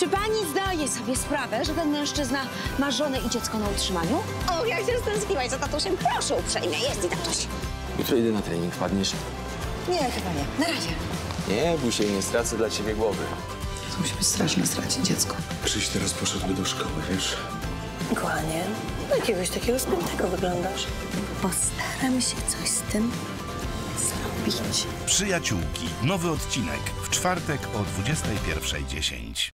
Czy pani zdaje sobie sprawę, że ten mężczyzna ma żonę i dziecko na utrzymaniu? O, jak się stęskniłaś za tatusiem, proszę uprzejmie, jest i tatuś. Jutro idę na trening, wpadniesz? Nie, chyba nie. Na razie. Nie, bój się, nie stracę dla ciebie głowy. To musi być straszne stracić dziecko. Krzyś teraz poszedłby do szkoły, wiesz? Kochanie, jakiegoś takiego spiętego wyglądasz. Postaram się coś z tym zrobić. Przyjaciółki. Nowy odcinek w czwartek o 21.10.